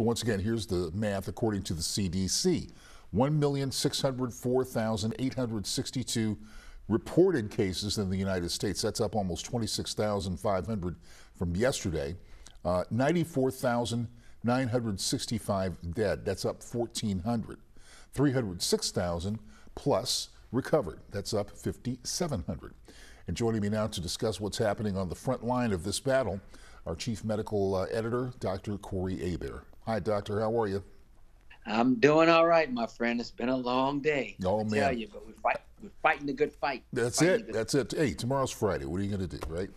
So once again, here's the math according to the CDC. 1,604,862 reported cases in the United States. That's up almost 26,500 from yesterday. Uh, 94,965 dead. That's up 1,400. 306,000 plus recovered. That's up 5,700. And joining me now to discuss what's happening on the front line of this battle, our chief medical uh, editor, Dr. Corey Hebert. Hi, doctor. How are you? I'm doing all right, my friend. It's been a long day. Oh I man, tell you, but we're, fight, we're fighting a good fight. that's it. the- That's it. Hey, tomorrow's Friday. What are you going to do, right?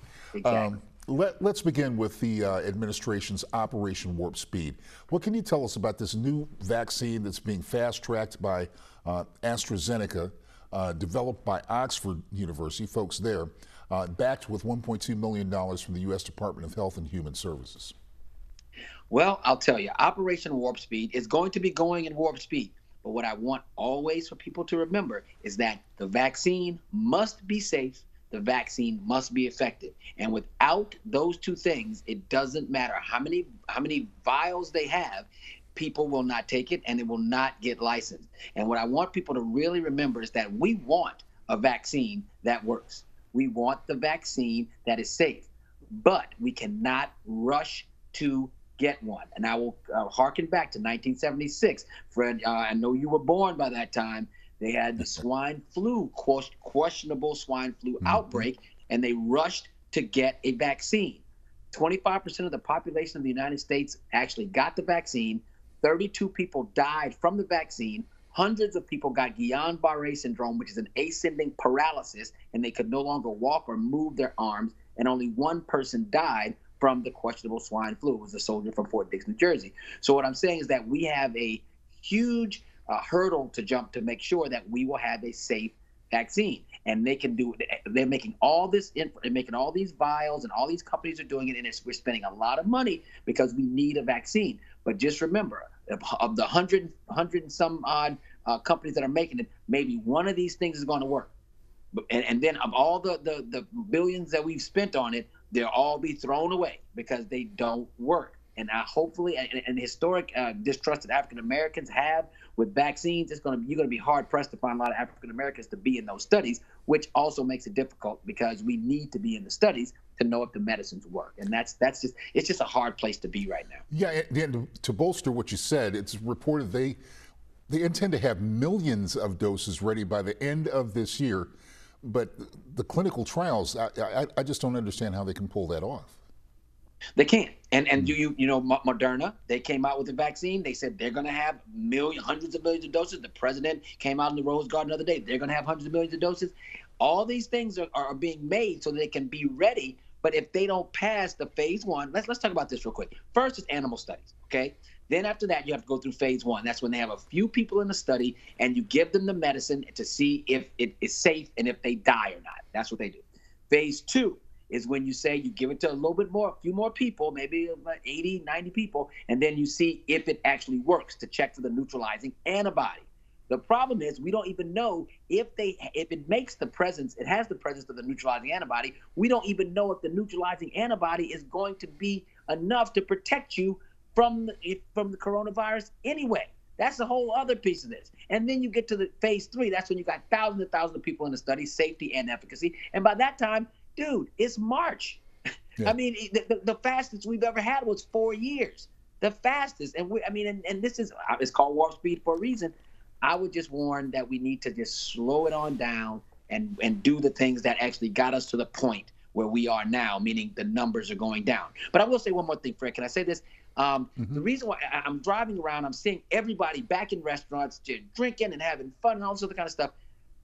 Um, Exactly. let, us begin with the uh, administration's Operation Warp Speed. What can you tell us about this new vaccine that's being fast tracked by uh, AstraZeneca, uh, developed by Oxford University, folks there, uh, backed with $1.2 million from the U.S. Department of Health and Human Services? Well, I'll tell you, Operation Warp Speed is going to be going in warp speed. But what I want always for people to remember is that the vaccine must be safe, the vaccine must be effective. And without those two things, it doesn't matter how many how many vials they have, people will not take it and it will not get licensed. And what I want people to really remember is that we want a vaccine that works. We want the vaccine that is safe. But we cannot rush to get one. And I will uh, harken back to 1976. Fred, uh, I know you were born by that time. They had the swine flu, questionable swine flu outbreak, and they rushed to get a vaccine. 25% of the population of the United States actually got the vaccine. 32 people died from the vaccine. Hundreds of people got Guillain Barre syndrome, which is an ascending paralysis, and they could no longer walk or move their arms. And only one person died from the questionable swine flu. It was a soldier from Fort Dix, New Jersey. So what I'm saying is that we have a huge uh, hurdle to jump to make sure that we will have a safe vaccine. And they can do. They're making all this. Inf- they're making all these vials, and all these companies are doing it. And we're spending a lot of money because we need a vaccine. But just remember, of, the hundred, hundred and some odd uh, companies that are making it, maybe one of these things is going to work. And, and then of all the, the the billions that we've spent on it, they'll all be thrown away because they don't work. And I hopefully, and, and historic uh, distrust that African Americans have with vaccines, it's going to you're going to be hard pressed to find a lot of African Americans to be in those studies, which also makes it difficult because we need to be in the studies to know if the medicines work. And that's that's just it's just a hard place to be right now. Yeah, and to- to bolster what you said, it's reported they they intend to have millions of doses ready by the end of this year, but the clinical trials, I, I, I just don't understand how they can pull that off. They can't. And and hmm. do you you know Moderna? They came out with a vaccine. They said they're going to have million, hundreds of millions of doses. The president came out in the Rose Garden the other day. They're going to have hundreds of millions of doses. All these things are, are being made so they can be ready. But if they don't pass the phase one, let's let's talk about this real quick. First is animal studies. Okay. Then after that, you have to go through phase one. That's when they have a few people in the study and you give them the medicine to see if it is safe and if they die or not. That's what they do. Phase two is when you say you give it to a little bit more, a few more people, maybe about 80, 90 people, and then you see if it actually works to check for the neutralizing antibody. The problem is we don't even know if they if it makes the presence, it has the presence of the neutralizing antibody. We don't even know if the neutralizing antibody is going to be enough to protect you from the, from the coronavirus anyway. That's the whole other piece of this. And then you get to the phase three. That's when you got thousands and thousands of people in the study, safety and efficacy. And by that time, dude, it's March. Yeah. I mean, the, the, the fastest we've ever had was four years. The fastest. And we, I mean, and, and this is, uh, it's called warp speed for a reason. I would just warn that we need to just slow it on down and, and do the things that actually got us to the point where we are now, meaning the numbers are going down. But I will say one more thing, Fred. Can I say this? Um, The reason why I, I'm driving around, I'm seeing everybody back in restaurants, just drinking and having fun and all this other kind of stuff.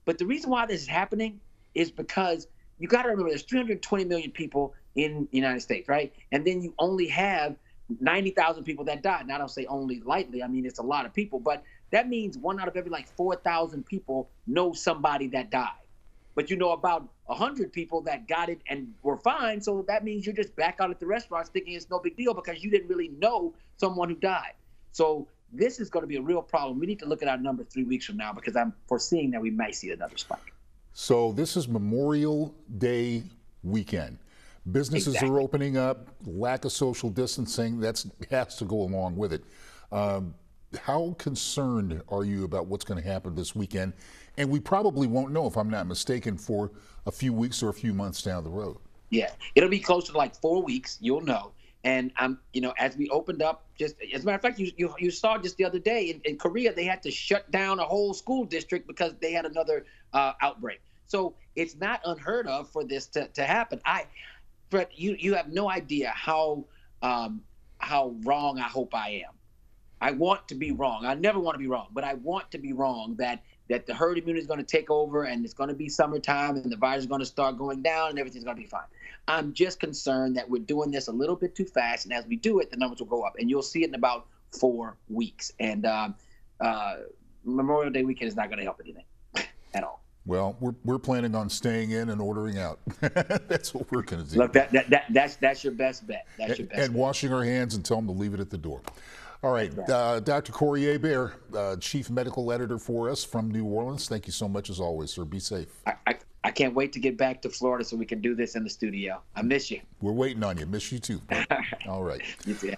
But the reason why this is happening is because you got to remember there's 320 million people in the United States, right? And then you only have 90,000 people that died. And I don't say only lightly. I mean, it's a lot of people, but that means one out of every like 4,000 people know somebody that died. But you know about 100 people that got it and were fine. So that means you're just back out at the restaurants thinking it's no big deal because you didn't really know someone who died. So this is going to be a real problem. We need to look at our number three weeks from now because I'm foreseeing that we might see another spike. So this is Memorial Day weekend. Businesses Exactly. are opening up. Lack of social distancing that's has to go along with it. Um, how concerned are you about what's going to happen this weekend? And we probably won't know, if I'm not mistaken, for a few weeks or a few months down the road. Yeah, it'll be close to like four weeks. You'll know. And I'm, you know, as we opened up, just as a matter of fact, you you, you saw just the other day in, in Korea, they had to shut down a whole school district because they had another uh, outbreak. So it's not unheard of for this to, to happen. I, Brett, you you have no idea how um, how wrong I hope I am. I want to be wrong. I never want to be wrong, but I want to be wrong that that the herd immunity is going to take over and it's going to be summertime and the virus is going to start going down and everything's going to be fine. I'm just concerned that we're doing this a little bit too fast, and as we do it, the numbers will go up, and you'll see it in about four weeks. And um, uh, Memorial Day weekend is not going to help anything at all. Well, we're, we're planning on staying in and ordering out. that's what we're going to do. Look, that, that, that that's that's your best bet. That's your best. and washing our hands and tell them to leave it at the door. All right, uh, Dr. Corey Hebert, uh, Chief Medical Editor for us from New Orleans. Thank you so much as always, sir. Be safe. I, I, I can't wait to get back to Florida so we can do this in the studio. I miss you. We're waiting on you. Miss you too. All right. You too.